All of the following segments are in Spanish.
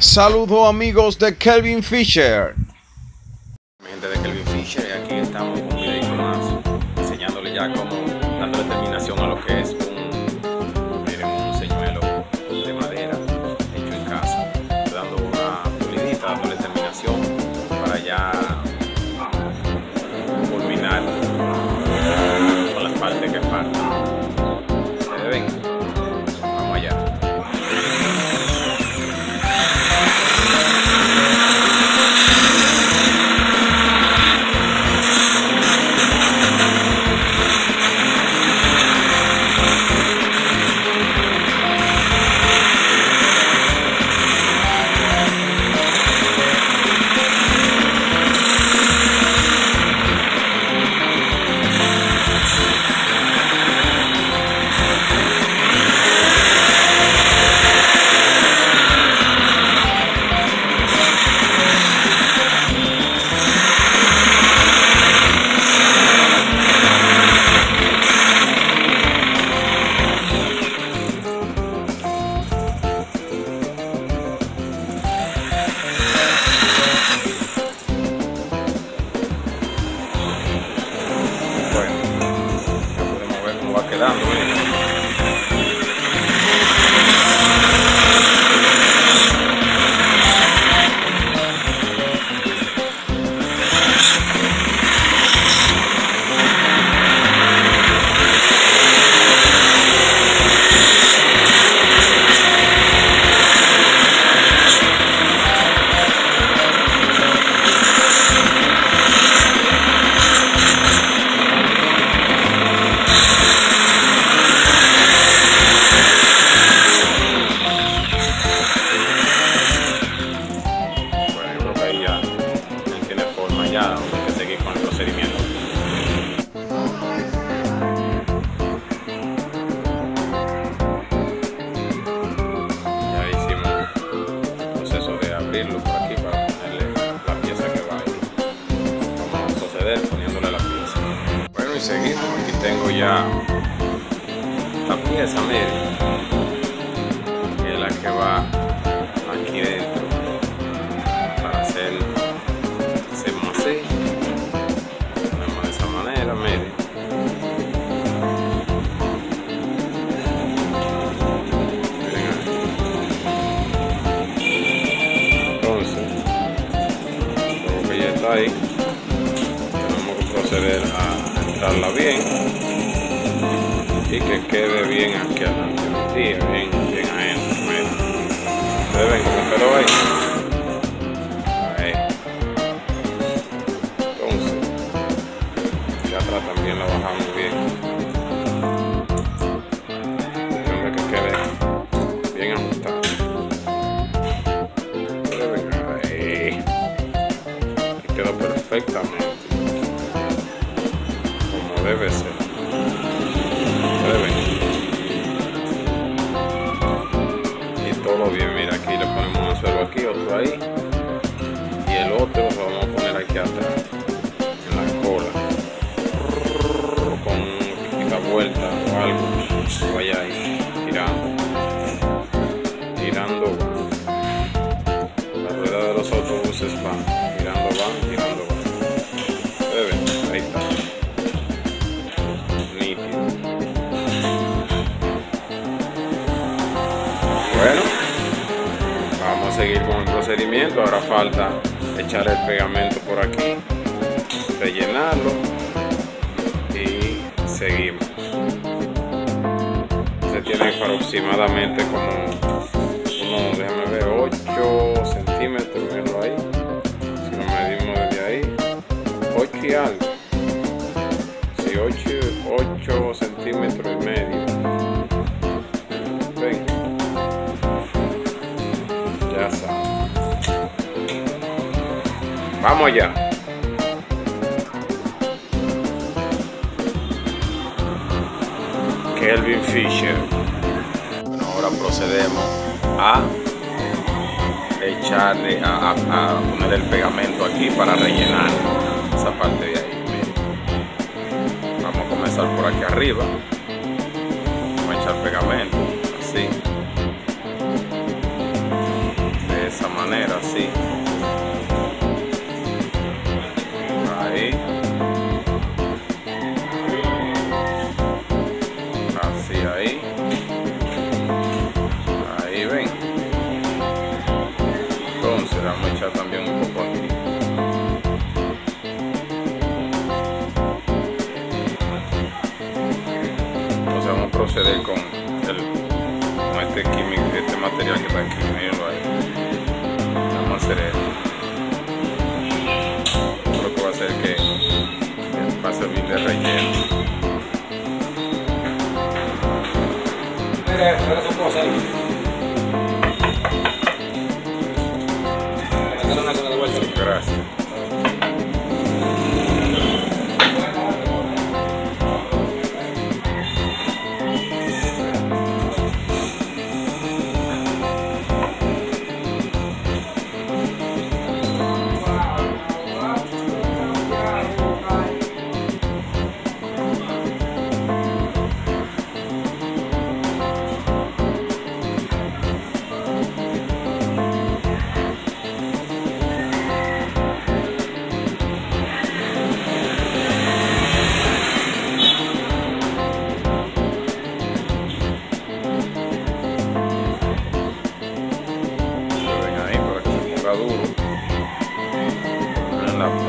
Saludos amigos de Kelvin Fisher. gente de Kelvin Fisher y aquí estamos con un videito más enseñándole ya cómo Aquí tengo ya la pieza, miren, que es la que va aquí dentro a entrarla bien y que quede bien aquí adelante bien bien bien adentro miren quedó ahí Ahí. Bueno Vamos a seguir con el procedimiento. Ahora falta echar el pegamento por aquí, rellenarlo y seguimos. Se tiene aproximadamente como unos, déjame ver, 8 centímetros, mírenlo ahí. Si lo medimos desde ahí, 8 y algo. Sí, 8, 8 centímetros y medio. Vamos allá. Kelvin Fisher. Bueno, ahora procedemos a echarle, a, poner el pegamento aquí para rellenar esa parte de ahí. Vamos a comenzar por aquí arriba. Vamos a echar pegamento, así. De esa manera, así. parte con, el, con este químico, este material que está escribiendo ahí. Vamos a hacer esto. Lo que va a hacer que, que va a servir de relleno.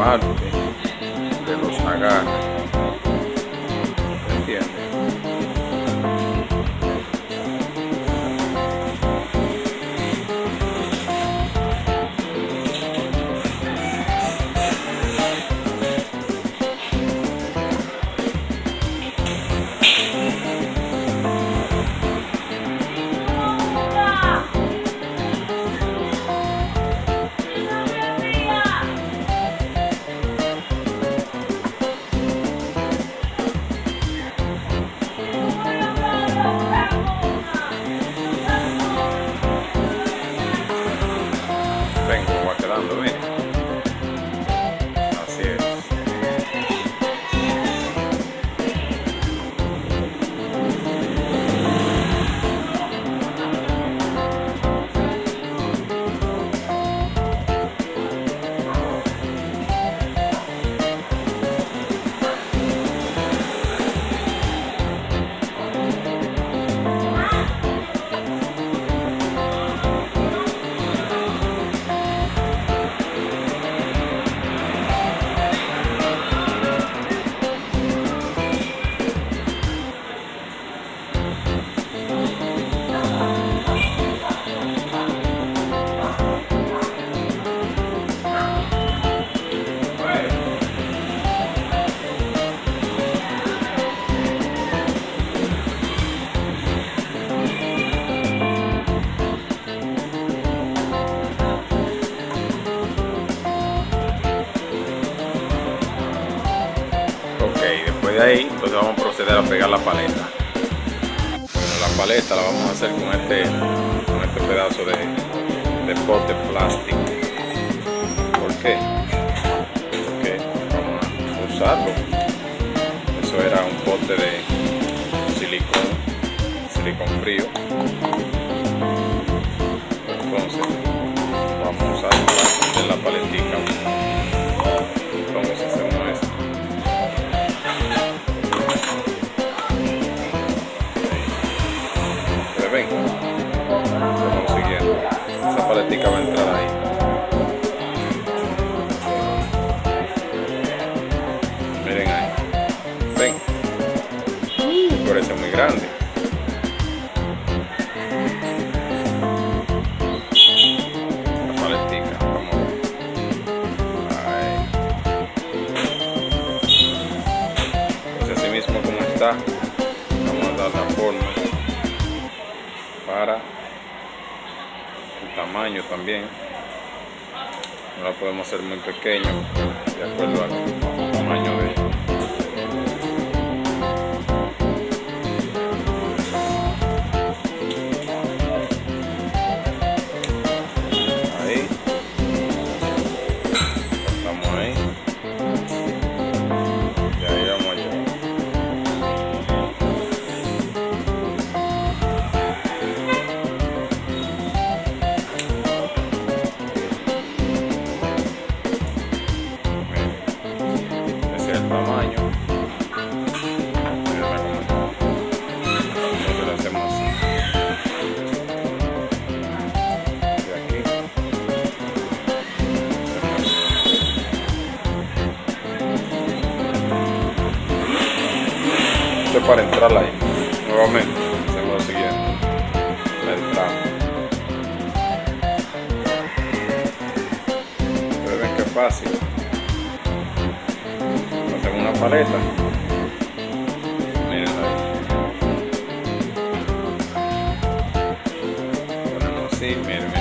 Bye. no la podemos hacer muy pequeña, de acuerdo a para entrar ahí. Nuevamente, hacemos lo siguiente. Entramos. Ustedes ven que fácil. Hacemos una paleta. Miren ahí. Ponemos así, miren, miren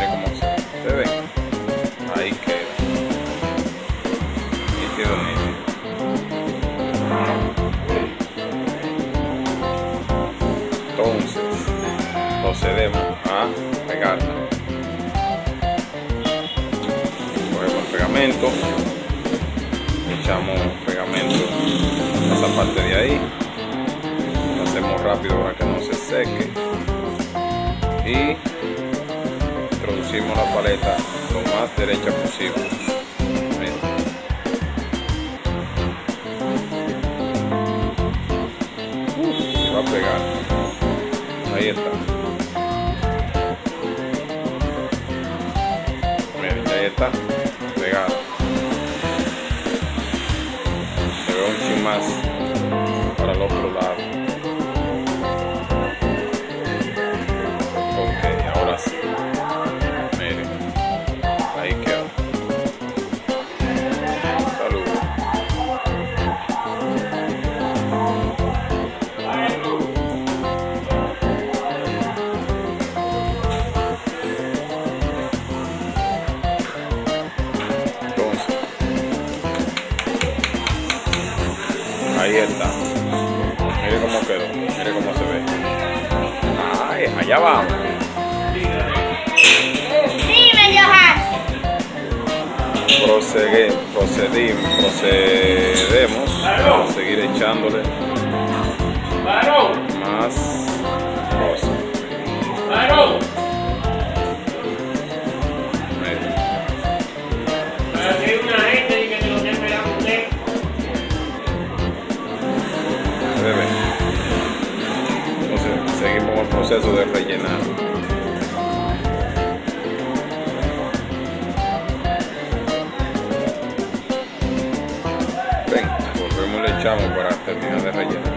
Cogemos el pegamento, echamos pegamento a esa parte de ahí, lo hacemos rápido para que no se seque y introducimos la paleta lo más derecha posible. Va a pegar. Ahí está. Miren, Vamos. Dime, Johan. Prosegue, procedimos, procedemos a seguir echándole más cosas. Proceso de rellenar. Ven, volvemos le echamos para terminar de rellenar.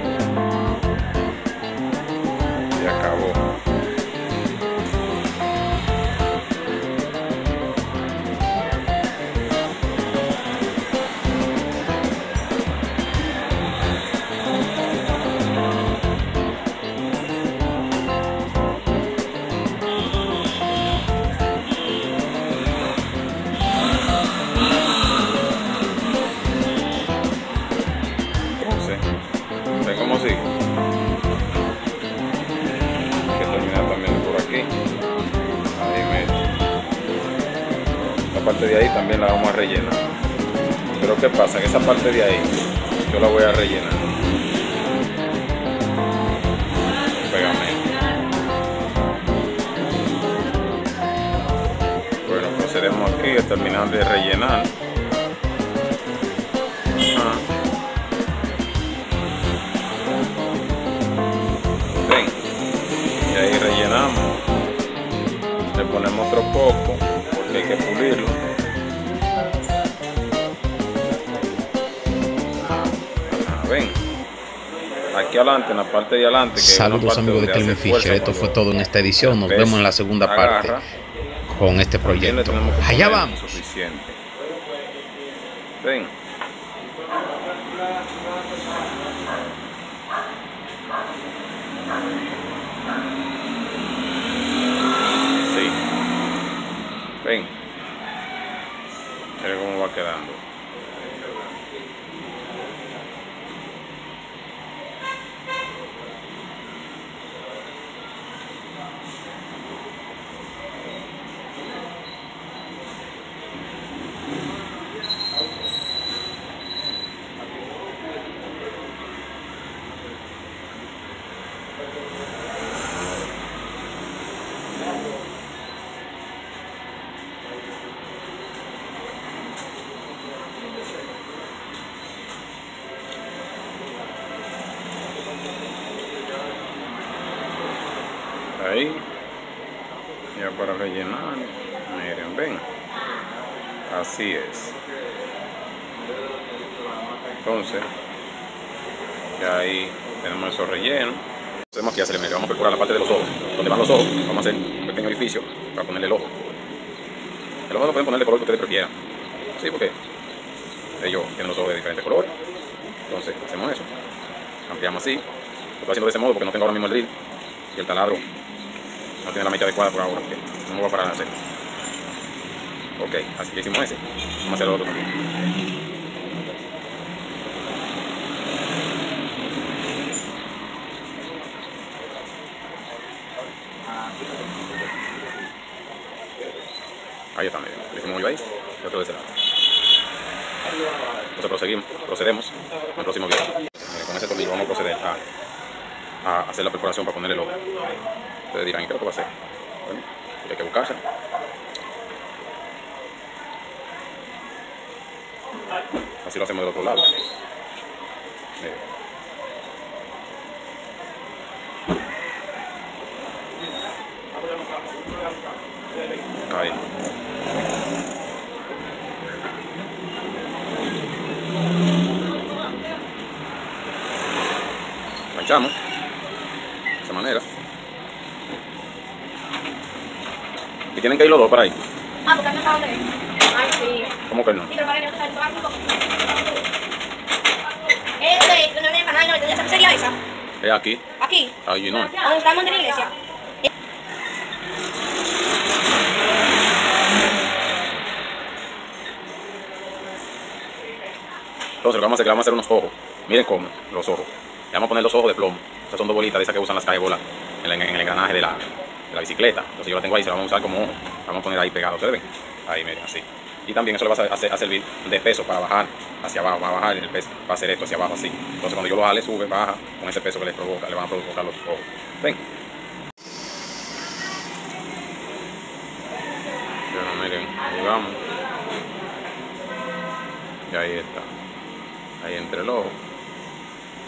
Parte de ahí también la vamos a rellenar. Pero ¿qué pasa? Que esa parte de ahí yo la voy a rellenar. Pegamento. Bueno, procedemos aquí a terminar de rellenar. Ven, y ahí rellenamos, le ponemos otro poco hay que pulirlo. Ven, aquí adelante, en la parte de adelante. Que Saludos amigos de fuerza Fisher, esto fue todo en esta edición, nos vemos en la segunda parte con este proyecto. Allá vamos. Suficiente. Ven. Ven. Mira cómo va quedando. Ahí. Ya para rellenar. Miren, ven. Así es. Entonces, ya ahí tenemos esos rellenos. Hacemos aquí hacer, mira, vamos a perforar la parte de los ojos. Donde van los ojos, vamos a hacer un pequeño orificio para ponerle el ojo. El ojo lo pueden poner de color que ustedes prefieran. Sí, porque ellos tienen los ojos de diferentes colores. Entonces, hacemos eso. Ampliamos así. Lo estoy haciendo de ese modo porque no tengo ahora mismo el drill. Y el taladro no tiene la medida adecuada por ahora. porque no me voy a parar a hacer. Ok, así que hicimos ese. Vamos a hacer el otro también. Ahí está, miren. Le hicimos hoyo ahí y otro de ese lado. Entonces proseguimos, procedemos el próximo video. Con ese tornillo vamos a proceder a, a hacer la perforación para ponerle el ojo. Ustedes dirán, ¿y qué es lo que va a hacer? Bueno, hay que buscarse. Así lo hacemos del otro lado. Miren. Ahí. Manchamos. De esa manera. Y tienen que ir los dos para ahí. Ah, porque no está donde Ay, sí. ¿Cómo que no? Sí, pero para que no. Este, no viene para no, ¿dónde sería esa? Es aquí. Aquí. Ahí no. Donde estamos en la iglesia. Entonces lo que vamos a hacer es que vamos a hacer unos ojos. Miren cómo, los ojos. Le vamos a poner los ojos de plomo. Son dos bolitas de esas que usan las bolas en, la- en el engranaje de la, de la bicicleta. Entonces yo la tengo ahí, se la vamos a usar como ojo. La vamos a poner ahí pegado, ¿ustedes ven? Ahí, miren, así. Y también eso le va a servir de peso para bajar hacia abajo, va a bajar el peso, va a hacer esto hacia abajo así. Entonces cuando yo lo jale, sube, baja, con ese peso que le provoca, le van a provocar los ojos. ¿Ven? Bueno, miren, ahí vamos. Y ahí está. Ahí entre el ojo.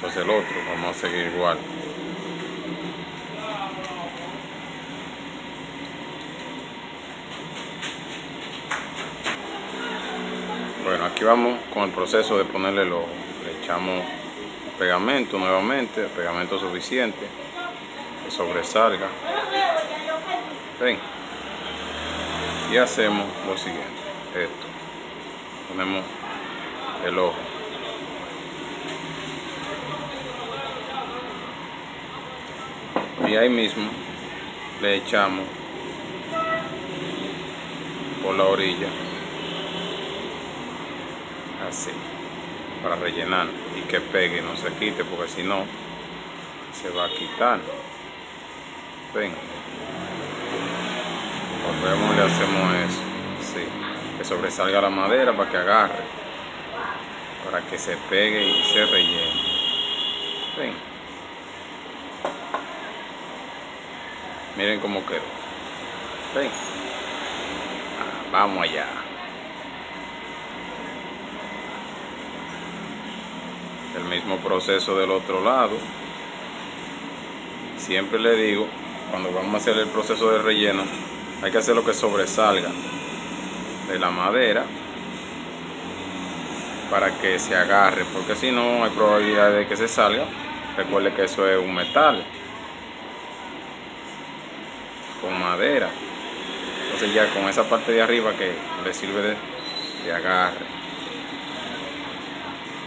Entonces el otro, vamos a seguir igual. Bueno, aquí vamos con el proceso de ponerle el ojo. Le echamos pegamento nuevamente, pegamento suficiente, que sobresalga. Ven. Y hacemos lo siguiente, esto. Ponemos el ojo. Y ahí mismo le echamos por la orilla. Así para rellenar y que pegue no se quite porque si no se va a quitar. Ven. Volvemos y le hacemos eso. Sí que sobresalga la madera para que agarre para que se pegue y se rellene. Ven miren cómo quedó. Ah, vamos allá. El mismo proceso del otro lado. Siempre le digo cuando vamos a hacer el proceso de relleno hay que hacer lo que sobresalga de la madera para que se agarre porque si no hay probabilidad de que se salga. Recuerde que eso es un metal con madera entonces ya con esa parte de arriba que le sirve de, de agarre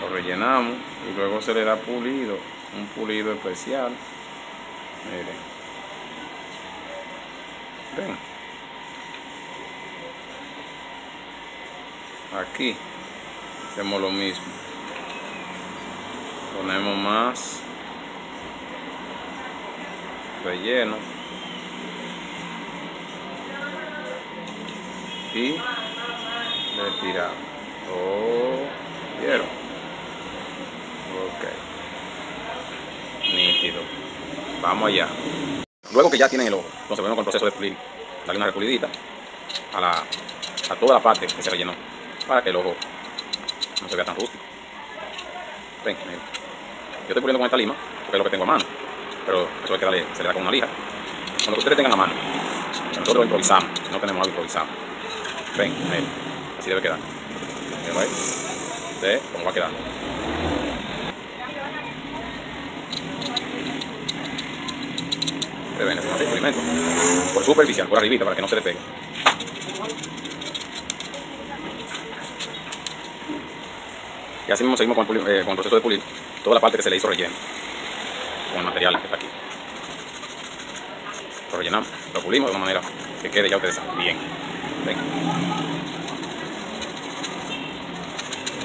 lo rellenamos y luego se le da pulido, un pulido especial. Miren. Ven. Aquí hacemos lo mismo. Ponemos más relleno y le tiramos. Oh, ¿vieron? Ok. Nítido. Vamos allá. Luego que ya tienen el ojo, entonces venimos con el proceso de pulir. Darle una repulidita a, la, a toda la parte que se rellenó para que el ojo no se vea tan rústico. Ven, miren. Yo estoy puliendo con esta lima porque es lo que tengo a mano. Pero eso hay que darle, se le da con una lija. Que ustedes tengan a mano. Nosotros improvisamos. No tenemos algo, improvisamos. Ven, miren. Así debe quedar. Ahí. Ve cómo va hacemos así, pulimento. Por superficial, por arribita, para que no se le pegue. Y así mismo seguimos eh, con el proceso de pulir toda la parte que se le hizo relleno. Con el material que está aquí. Lo rellenamos, lo pulimos de una manera que quede ya ustedes bien. ¿Ven?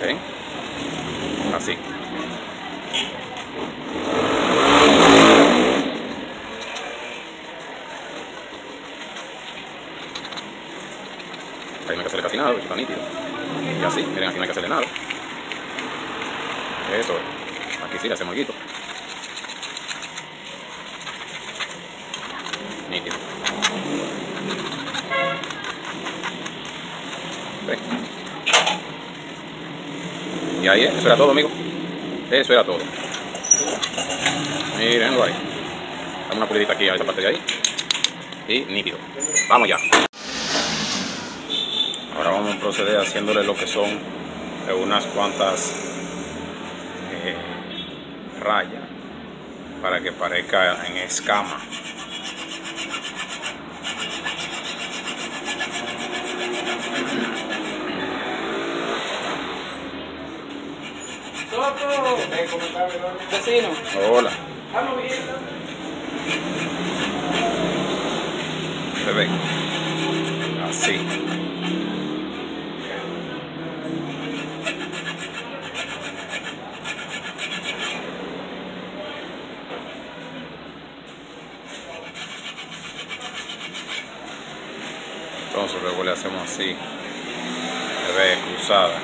¿Ven? Así. Ahí no hay que hacerle casi nada, está nítido. Y así, miren, aquí no hay que hacerle nada. Eso es. Aquí sí le hacemos algo. Y ahí, eso era todo, amigo. Eso era todo. Mírenlo ahí. Dame una pulidita aquí a esa parte de ahí. Y nítido. Vamos ya. Ahora vamos a proceder haciéndole lo que son unas cuantas eh, rayas para que parezca en escama. Vecino. Hola. Bebé. Así. Entonces luego le hacemos así. Bebé, cruzada.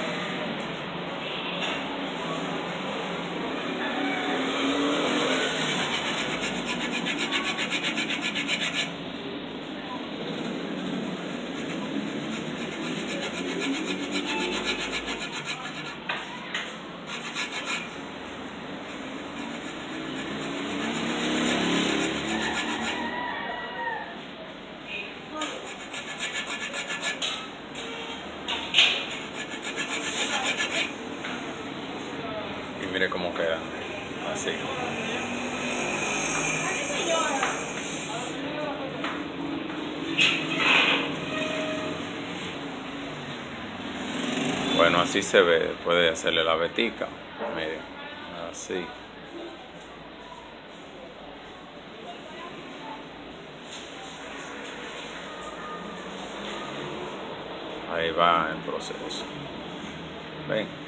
Y mire cómo queda. Así. Bueno, así se ve. Puede hacerle la vetica. Mire. Así. Ahí va el proceso. Ven.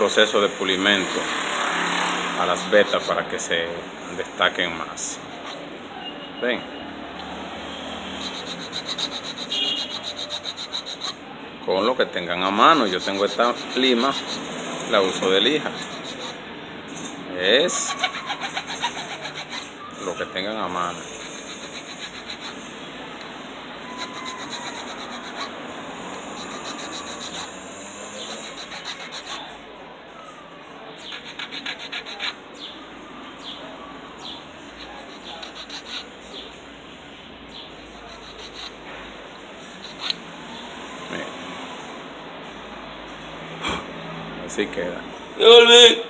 Proceso de pulimento a las vetas para que se destaquen más. Ven. Con lo que tengan a mano, yo tengo esta lima, la uso de lija. Es lo que tengan a mano. Así queda. Madre.